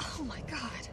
Oh my god.